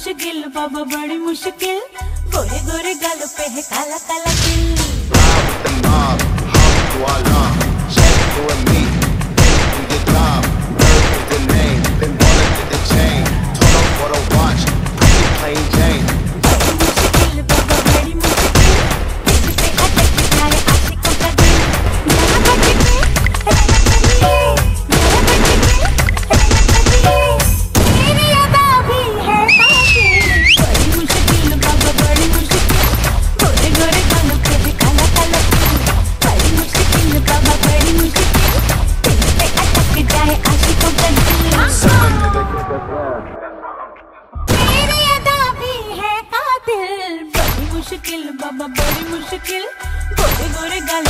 मुश्किल बाबा बड़ी मुश्किल। गोरे गोरे गल पे है काला काला मुश्किल बाबा बड़ी मुश्किल। गोरे गोरे गाल